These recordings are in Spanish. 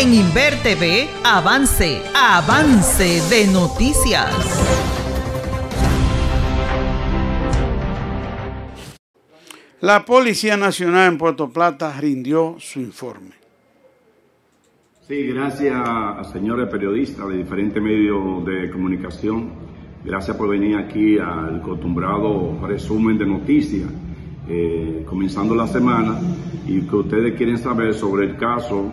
En Inver TV, avance, avance de noticias. La Policía Nacional en Puerto Plata rindió su informe. Sí, gracias a señores periodistas de diferentes medios de comunicación. Gracias por venir aquí al acostumbrado resumen de noticias, eh, comenzando la semana, y que ustedes quieren saber sobre el caso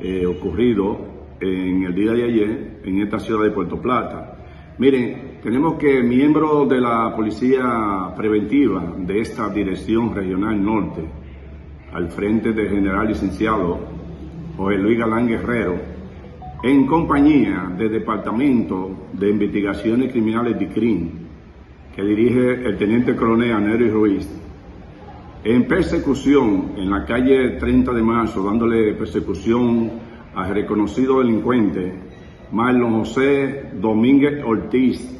eh, ocurrido en el día de ayer en esta ciudad de Puerto Plata. Miren, tenemos que miembros de la Policía Preventiva de esta Dirección Regional Norte, al frente del general licenciado José Luis Galán Guerrero, en compañía del Departamento de Investigaciones Criminales de CRIM, que dirige el Teniente Coronel Anery Ruiz, en persecución en la calle 30 de marzo, dándole persecución al reconocido delincuente Marlon José Domínguez Ortiz,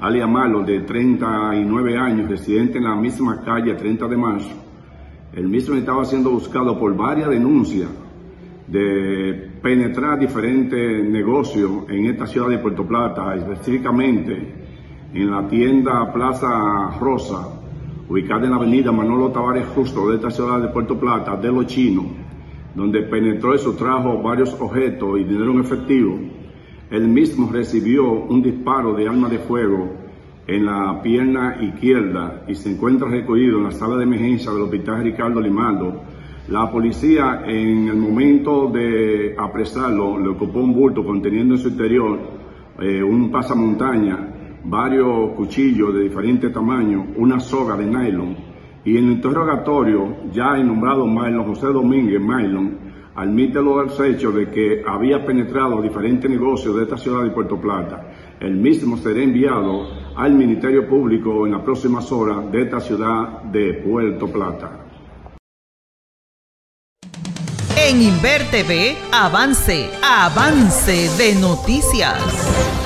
alias Marlon, de 39 años, residente en la misma calle 30 de marzo. El mismo estaba siendo buscado por varias denuncias de penetrar diferentes negocios en esta ciudad de Puerto Plata, específicamente en la tienda Plaza Rosa, ubicada en la avenida Manolo Tavares Justo de esta ciudad de Puerto Plata, de los chinos, donde penetró y sustrajo varios objetos y dinero en efectivo. Él mismo recibió un disparo de arma de fuego en la pierna izquierda y se encuentra recogido en la sala de emergencia del Hospital Ricardo Limaldo, la policía en el momento de apresarlo le ocupó un bulto conteniendo en su interior eh, un pasamontaña, varios cuchillos de diferentes tamaños, una soga de nylon y en el interrogatorio ya el nombrado Mylon, José Domínguez Mylon, admite los hechos de que había penetrado diferentes negocios de esta ciudad de Puerto Plata. El mismo será enviado al Ministerio Público en las próximas horas de esta ciudad de Puerto Plata. En Inver TV, avance, avance de noticias.